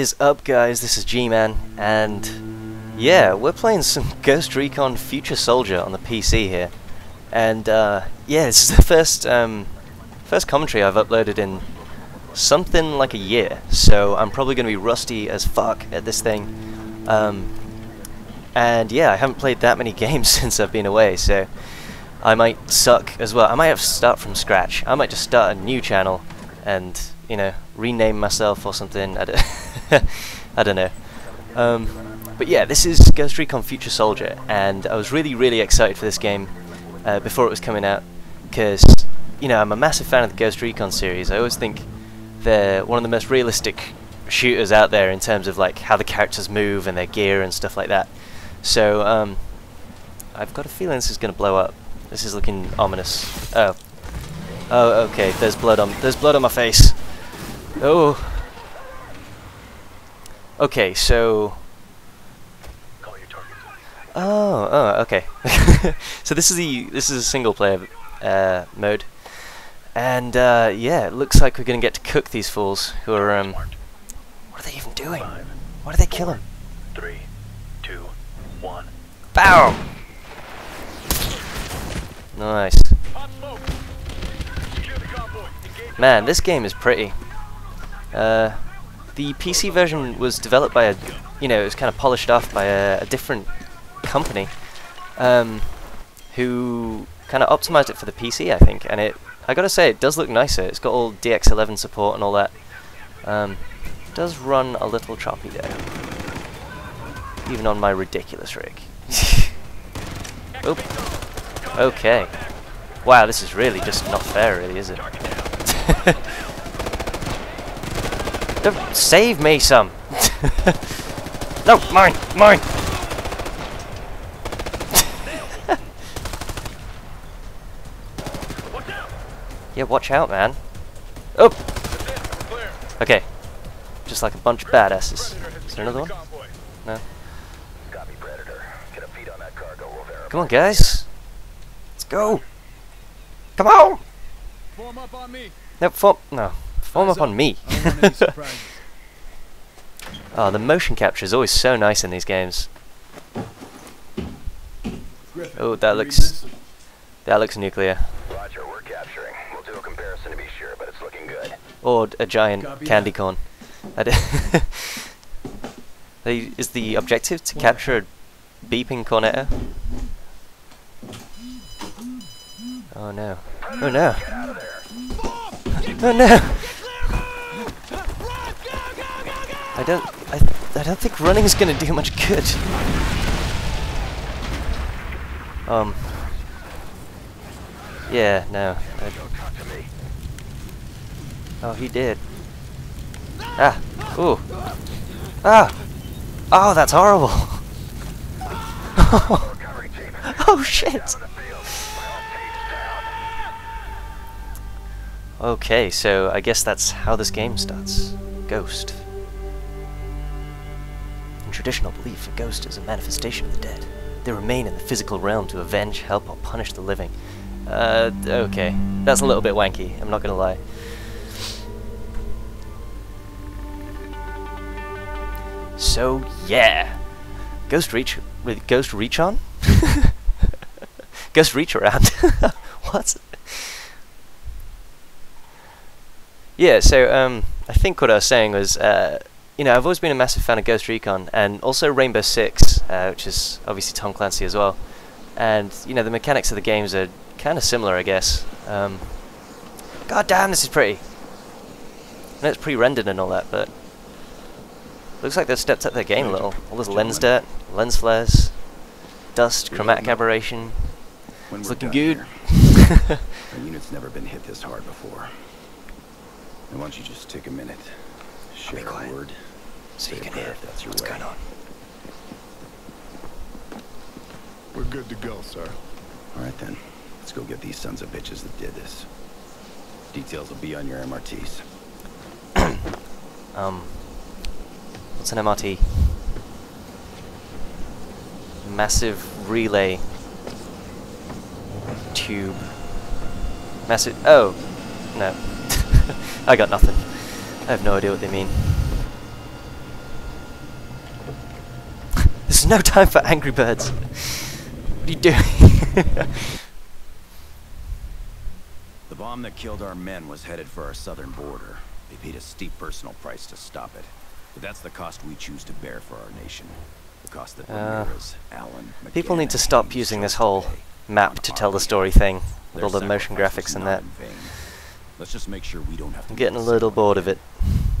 Is up guys, this is G-Man, and yeah, we're playing some Ghost Recon Future Soldier on the PC here. And uh, yeah, this is the first, um, first commentary I've uploaded in something like a year, so I'm probably going to be rusty as fuck at this thing. Um, and yeah, I haven't played that many games since I've been away, so I might suck as well. I might have to start from scratch. I might just start a new channel and you know, rename myself or something. I don't, I don't know. Um, but yeah, this is Ghost Recon Future Soldier, and I was really, really excited for this game uh, before it was coming out, because, you know, I'm a massive fan of the Ghost Recon series. I always think they're one of the most realistic shooters out there in terms of, like, how the characters move and their gear and stuff like that. So, um, I've got a feeling this is going to blow up. This is looking ominous. Oh. Oh, okay, there's blood on, there's blood on my face. Oh. Okay, so. Oh, oh, okay. so this is the this is a single player uh, mode, and uh, yeah, it looks like we're gonna get to cook these fools who are um. What are they even doing? Why do they kill him? Three, two, one. Bow. Nice. Man, this game is pretty. Uh, the PC version was developed by a, you know, it was kind of polished off by a, a different company, um, who kind of optimized it for the PC, I think, and it, I gotta say, it does look nicer. It's got all DX11 support and all that. Um, does run a little choppy there, even on my ridiculous rig. Oop. Okay. Wow, this is really just not fair, really, is it? Don't save me some. no, mine, mine. yeah, watch out, man. Oh. Okay. Just like a bunch of badasses. Is there another one? No. Come on, guys. Let's go. Come on. Form up on me. No, form. No. Form up on me. oh, the motion capture is always so nice in these games. Oh, that looks that looks nuclear. Roger, we're capturing. We'll do a comparison to be sure, but it's looking good. Or a giant Copy candy that. corn. I d- is the objective to capture a beeping cornetto? Oh no. Oh no. Oh no! I don't. I. I don't think running is gonna do much good. Um. Yeah. No. I, oh, he did. Ah. Ooh. Ah. Oh, that's horrible. oh shit. Okay, so I guess that's how this game starts. Ghost. Traditional belief, a ghost is a manifestation of the dead. They remain in the physical realm to avenge, help, or punish the living. Uh, okay. That's a little bit wanky, I'm not gonna lie. So, yeah. Ghost Reach... with Ghost Reach on? Ghost Reach around. what? Yeah, so um, I think what I was saying was, uh, you know, I've always been a massive fan of Ghost Recon, and also Rainbow Six, uh, which is obviously Tom Clancy as well. And you know, the mechanics of the games are kind of similar, I guess. Um, God damn, this is pretty. I know it's pre-rendered and all that, but looks like they've stepped up their game a little. All this lens dirt, lens flares, dust, chromatic aberration. When It's looking good. here, Our unit's never been hit this hard before. And why don't you just take a minute, share a word, so you say a can hear if that's your what's way. going on. We're good to go, sir. All right then, let's go get these sons of bitches that did this. Details will be on your MRTs. Um, what's an MRT? Massive relay tube. Massive. Oh, no. I got nothing. I have no idea what they mean. No time for Angry Birds. What are you doing? The bomb that killed our men was headed for our southern border. They paid a steep personal price to stop it. But that's the cost we choose to bear for our nation. The cost that Uh, Ramirez, Allen, People need to stop using this whole map to tell the story thing with all the motion graphics and that. Let's just make sure we don't have to I'm getting a little bored of it.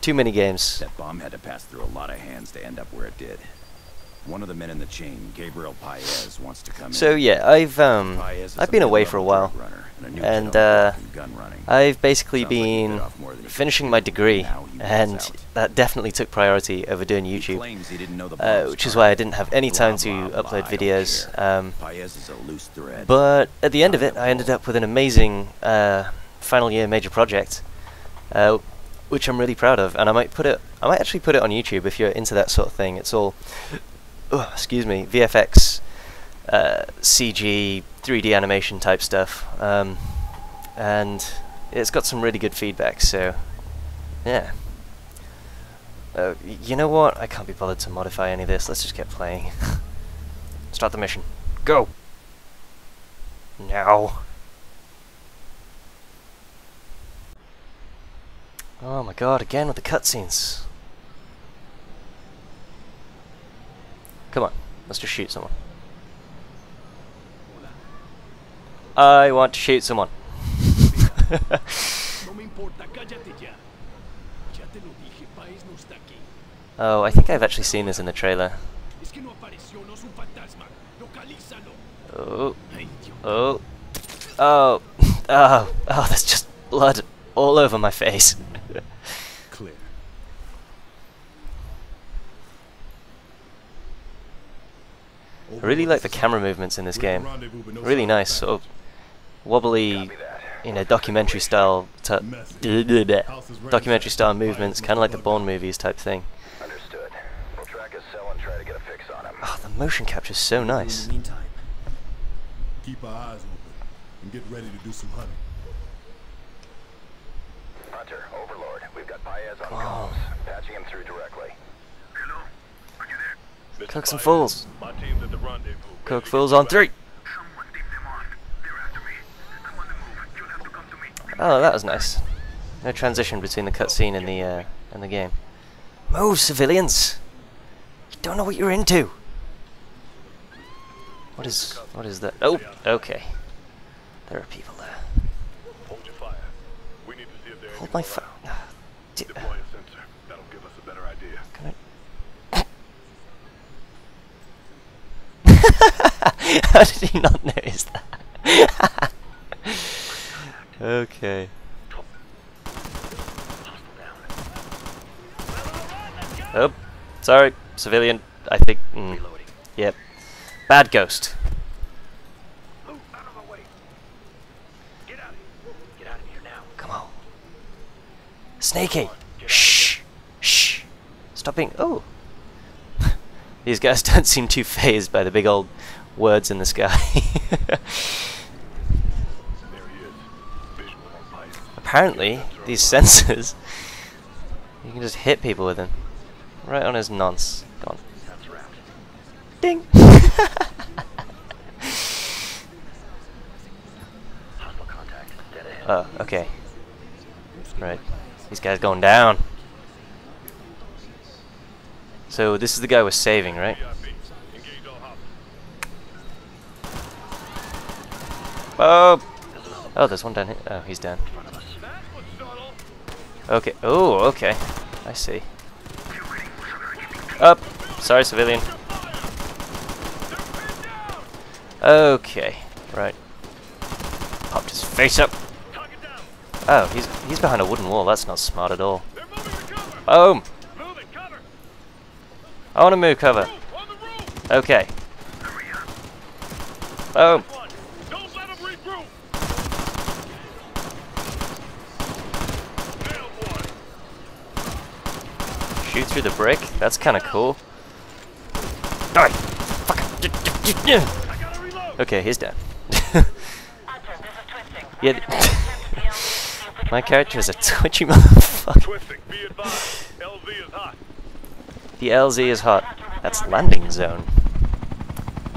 Too many games. That bomb had to pass through a lot of hands to end up where it did. One of the men in the chain, Gabriel Paez, wants to come So in. yeah, I've um I've been away for a while, a and kid on the uh. I've basically Sounds been bit off more than he could finishing my degree, Now he wants and that definitely took priority over doing YouTube, claims he didn't know the uh, which is why I didn't have any time to upload videos. Um, Paez is a loose thread. but at the end of it, I ended up with an amazing uh, final year major project, uh, which I'm really proud of, and I might put it. I might actually put it on YouTube if you're into that sort of thing. It's all, excuse me, VFX, uh, CG, 3D animation type stuff, um, and it's got some really good feedback. So, yeah. Uh, you know what? I can't be bothered to modify any of this. Let's just get playing. Start the mission. Go. Now. Oh my god, again with the cutscenes. Come on, let's just shoot someone. I want to shoot someone. Oh, I think I've actually seen this in the trailer. Oh, oh, oh, oh, oh, there's just blood all over my face. Clear. I really like the camera movements in this game. Really nice, sort of wobbly, you know, documentary style, t- documentary style movements, kind of like the Bourne movies type thing. Understood. We'll track his cell and try to get a fix on him. Oh, the motion capture's so nice. meantime. Keep our eyes open and get ready to do some hunting. Hunter, Overlord, we've got Paez on Oh. comms. Patching him through directly. Hello? Are you there? Cook some fools. My team's at the rendezvous. Cook fools on three. Someone take them on. They're after me. I'm on the move. You'll have to come to me. Oh, that was nice. No transition between the cutscene and the uh, and the game. Move, civilians! You don't know what you're into. What is what is that? Oh, okay. There are people there. Hold your fire. We need to see if there Hold my phone. D- Deploy a sensor. That'll give us a better idea. Can I? How did he not notice that? okay. Oh, sorry, civilian. I think. Mm, yep. Bad ghost. Come on. Snaky. Shh. Shh. Stop being. Oh. These guys don't seem too phased by the big old words in the sky. Apparently, these sensors, you can just hit people with them. Right on his nonce. Go on. Ding! Oh, okay. Right. These guys going down. So this is the guy we're saving, right? Oh! Oh, there's one down here. Oh, he's down. Okay. Oh, okay. I see. Up. Sorry, civilian. Okay. Right. Popped his face up. Oh, he's he's behind a wooden wall. That's not smart at all. Cover. I want to move cover. Okay. Boom! One. Don't let them regroup. Nailed one. Shoot through the brick. That's kind of cool. Die! Fuck! Okay, he's dead. Yeah, My character is a twitchy motherfucker. The LZ is hot. That's landing zone.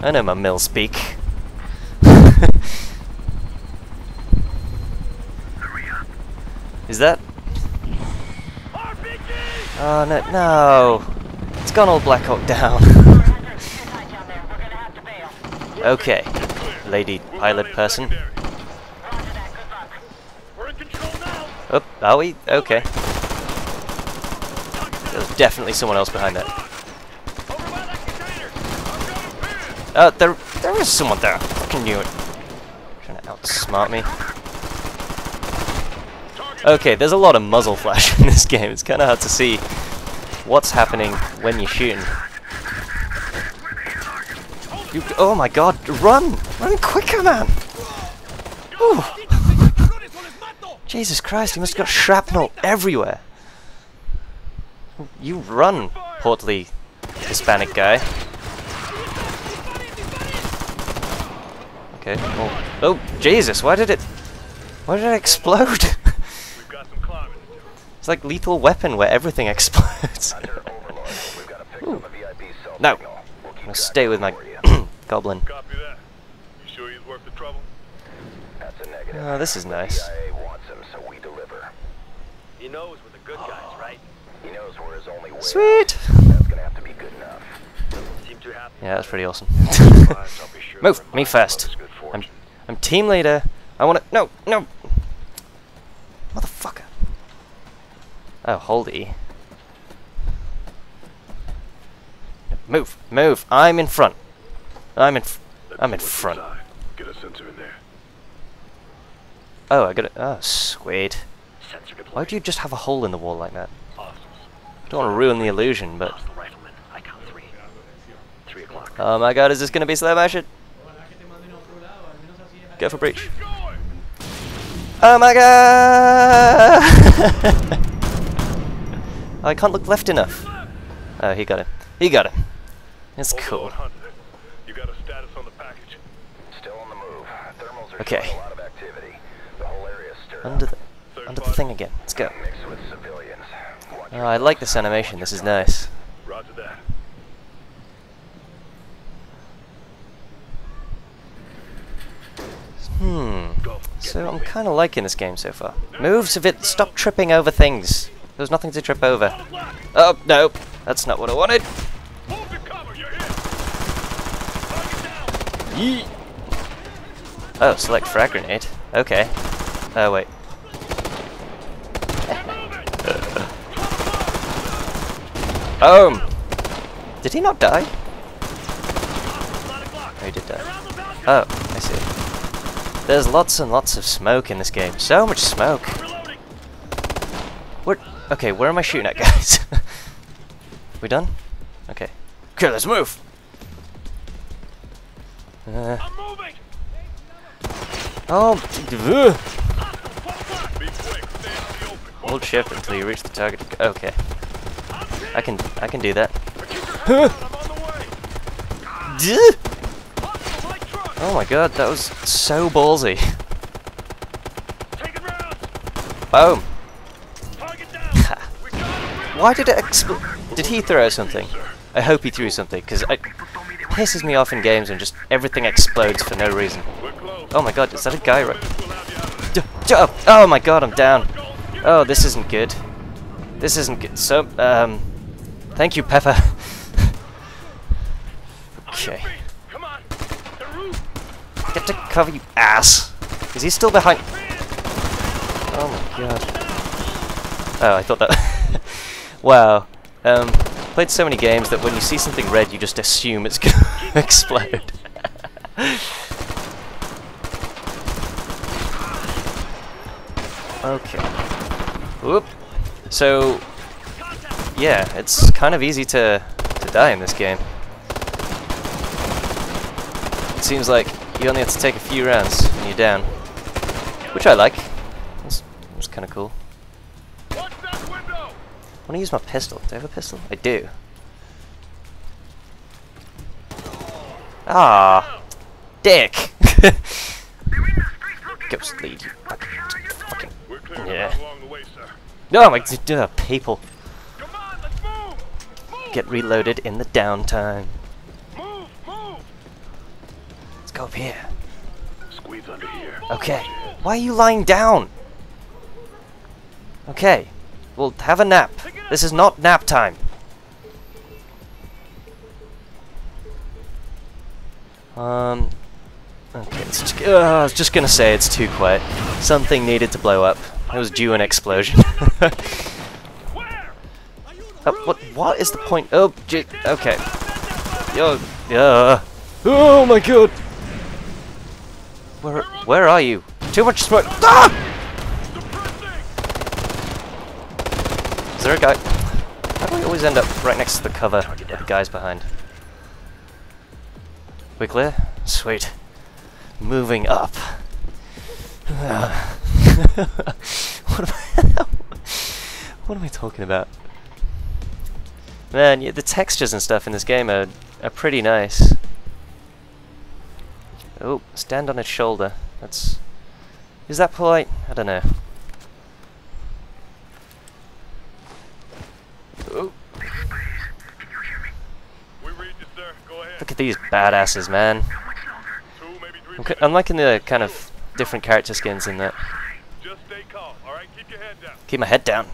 I know my mill speak. Is that? Oh no, no! It's gone all Black Hawk down. Okay, lady pilot person. Oh, are we? Okay. There's definitely someone else behind that. Uh, there, there is someone there. I fucking knew it. Trying to outsmart me. Okay, there's a lot of muzzle flash in this game. It's kind of hard to see what's happening when you're shooting. You, oh my god, run! Run quicker, man! Ooh. Jesus Christ, he must have got shrapnel everywhere. You run, portly Hispanic guy. Okay. Oh, oh Jesus! Why did it? Why did it explode? We've got some climbing to do. It's like Lethal Weapon where everything explodes. Hunter Overlord, we've got to fix up a VIP cell No. We'll I'm gonna stay with my goblin. Copy sure he's worth the trouble? That's a negative. Oh, this is nice. CIA wants him, so we deliver. He knows we're the good guys, oh. right? He knows we're his only way. Sweet. That's gonna have to be good enough. Seem too happy. Yeah, that's pretty awesome. Otherwise, I'll be sure to Move, me first. I'm. I'm team leader. I wanna. No, no. Motherfucker. Oh, hold E. Move, move. I'm in front. I'm in. F- I'm in front. Get a sensor in there. Oh, I got it. Oh, sweet. Why do you just have a hole in the wall like that? I don't want to ruin the illusion, but. Hostile rifleman. I count three. Three o'clock. Oh my god, is this gonna be slow motion? Go for breach. Oh my god! I can't look left enough. Oh, he got him. He got him. It's cool. You got a status on the package? Still on the move. Thermals are Okay. a lot of activity. The whole area stirred Under the under the thing again. Let's go. With civilians. Oh, I like this animation. This is nice. Roger that. Hmm. So I'm kind of liking this game so far. Moves Move, Savit. Stop tripping over things. There's nothing to trip over. Oh no, that's not what I wanted. Down. Oh, select frag grenade. Okay. Oh wait. Boom! Did he not die? Oh, he did die. Oh, I see. There's lots and lots of smoke in this game. So much smoke. Okay, where am I shooting at, guys? we done? Okay. Okay, let's move. Uh, I'm moving. oh, ugh. Be quick. Stay out in the open. hold shift until you reach the target. Okay. I can I can do that. Keep your head down. I'm on the way. Duh. Hostile light truck. Oh my god, that was so ballsy. Boom. Why did it explode? Did he throw something? I hope he threw something, because it pisses me off in games when just everything explodes for no reason. Oh my god, is that a guy right? D- Oh my god, I'm down. Oh, this isn't good. This isn't good. So, um, thank you, Pepper. okay. Get to cover, you ass. Is he still behind? Oh my god. Oh, I thought that. wow. Um, played so many games that when you see something red, you just assume it's gonna explode. okay. Whoop. So, yeah, it's kind of easy to to die in this game. It seems like you only have to take a few rounds and you're down. Which I like. That's, that's kind of cool. Watch that window. I want to use my pistol. Do I have a pistol? I do. Ah, dick. Ghost lead, you fucking, fucking. Yeah. way. No, my uh, people on, let's move. Move. get reloaded in the downtime. Move. Move. Go up here. Squeeze under here. Okay. Why are you lying down? Okay. Well, have a nap. This is not nap time. Um. Okay, it's just, uh, I was just gonna say it's too quiet. Something needed to blow up. It was due an explosion. Uh, what? What is the point? Oh, okay. Yo, yeah. Oh my god. Where? Where are you? Too much smoke. Ah! Is there a guy? How do we always end up right next to the cover with the guys behind? We clear? Sweet. Moving up. what am I? what am I talking about? Man, yeah, the textures and stuff in this game are are pretty nice. Oh, stand on its shoulder. That's. Is that polite? I don't know. Look at these badasses, man. I'm, I'm liking the kind of different character skins in that. Just stay calm, all right? Keep your head down. Keep my head down.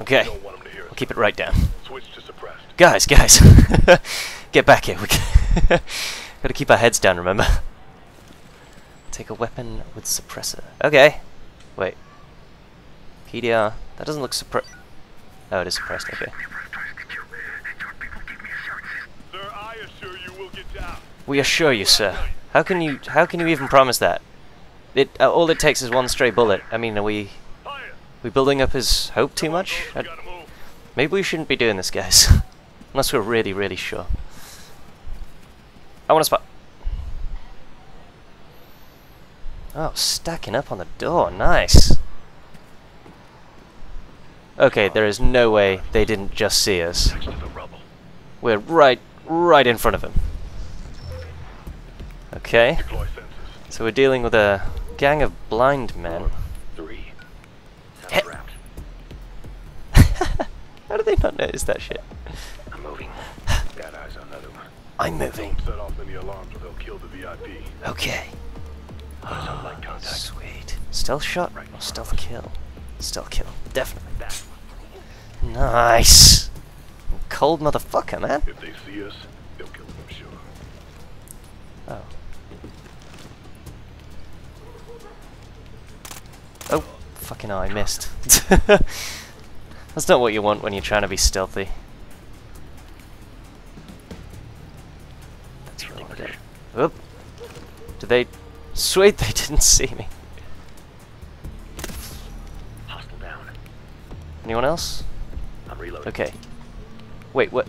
Okay, Don't want them to hear I'll keep it right down. Switch to suppressed. Guys, guys, get back here. We gotta keep our heads down. Remember. Take a weapon with suppressor. Okay. Wait. PDR. That doesn't look suppre. Oh, it is suppressed. Okay. Sir, I assure you we'll get you out. We assure you, sir. How can you? How can you even promise that? It. Uh, all it takes is one stray bullet. I mean, are we? We building up his hope too much? I, maybe we shouldn't be doing this, guys. Unless we're really, really sure. I want to spot. Oh, stacking up on the door. Nice. Okay, there is no way they didn't just see us. We're right, right in front of them. Okay, so we're dealing with a gang of blind men. Three. Heh. Sounds wrapped. How do they not notice that shit? I'm moving. Got eyes on another one. I'm moving. Don't set off any alarms or they'll kill the VIP. Okay. Eyes on light contact. Sweet. Stealth shot Right. or stealth kill? Stealth kill. Definitely. Nice. Cold motherfucker, man. If they see us, fucking hell, I missed. That's not what you want when you're trying to be stealthy. That's really good. Oop. Did they... Sweet, they didn't see me. Hostile down. Anyone else? I'm reloading. Okay. Wait, what?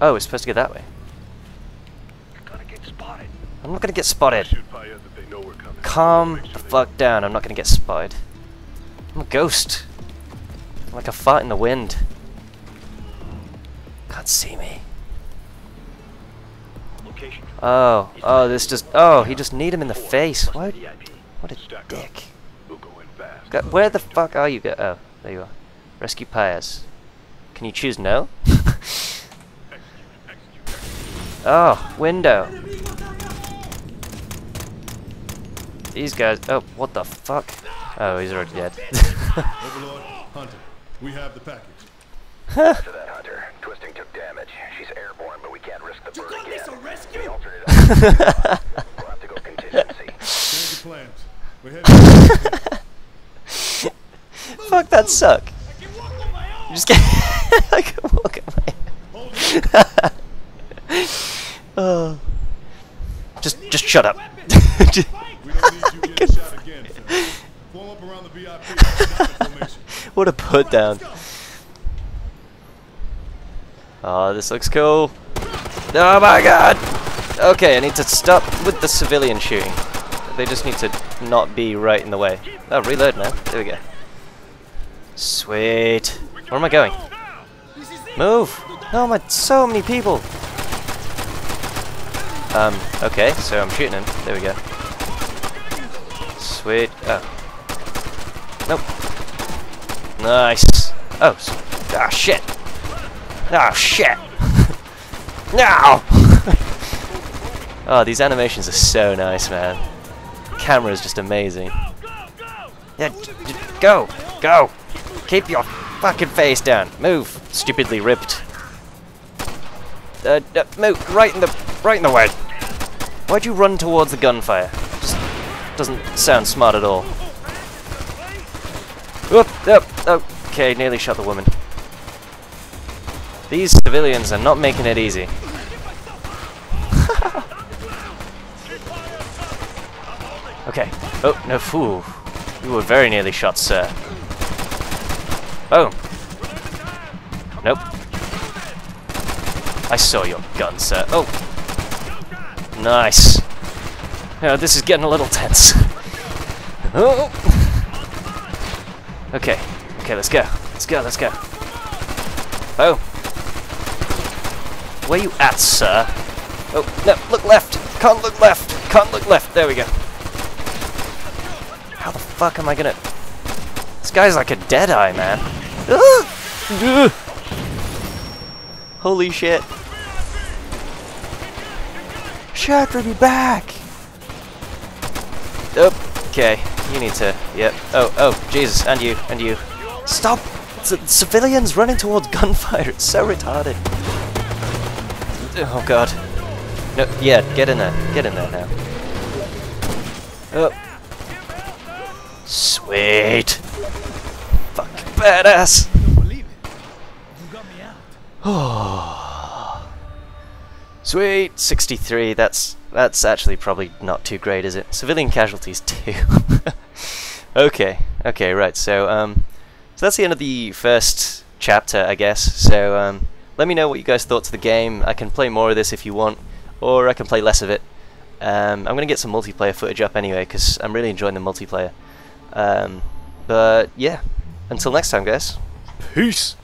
Oh, we're supposed to go that way. Gonna get spotted. I'm not gonna get spotted. Shoot fire that they know we're coming. Calm the fuck down. I'm not gonna get spotted. I'm a ghost. I'm like a fart in the wind. Can't see me. Oh, oh, this just. Oh, he just need him in the face. What? What a dick. We'll go in fast. Go- Where the fuck are you? Go- oh, there you are. Rescue Paez. Can you choose no? Oh, window. These guys. Oh, what the fuck? Oh, he's already dead. Overlord, Hunter, we have the package. After that, Hunter. Twisting took damage. She's airborne, but we can't risk the bird call this again. a rescue? The alternate option- We'll have to go contingency. Change the plans. We're heading. fuck that suck. I can walk on my own. You just get. I can walk at my. own. oh. Just, just shut up. Just- We don't need you getting shot again, sir. Form up around the VIP. Stop the formation. what a put down. Oh, this looks cool. Oh my god! Okay, I need to stop with the civilian shooting. They just need to not be right in the way. Oh, reload now. There we go. Sweet. Where am I going? Move! Oh my so many people. Um, okay, so I'm shooting him. There we go. Sweet. Oh. Nope. Nice. Oh, ah, shit. Ah, shit. no! Oh, these animations are so nice, man. Camera is just amazing. Yeah, go, go. Keep your fucking face down. Move, stupidly ripped. Uh, uh, move right in the right in the way. Why'd you run towards the gunfire? Just doesn't sound smart at all. Whoop, whoop, okay, nearly shot the woman. These civilians are not making it easy. okay. Oh, no fool. You were very nearly shot, sir. Oh. Nope. I saw your gun, sir. Oh. Nice. Oh, this is getting a little tense. oh. Okay. Okay, let's go. Let's go, let's go. Oh. Where you at, sir? Oh, no, look left. Can't look left. Can't look left. There we go. How the fuck am I gonna... This guy's like a dead-eye, man. Ugh! Holy shit. Shut be back! Okay, you need to... Yep. Oh, oh, Jesus, and you, and you. Stop! C civilians running towards gunfire, it's so retarded. Oh god. No, yeah, get in there. Get in there now. Oh. Sweet. Fuck badass. Oh. Sweet. 63. That's that's actually probably not too great, is it? Civilian casualties too. okay. Okay, right. So um so that's the end of the first chapter, I guess. So um let me know what you guys thought to the game. I can play more of this if you want, or I can play less of it. Um, I'm to get some multiplayer footage up anyway, because I'm really enjoying the multiplayer. Um, but yeah, until next time, guys. Peace!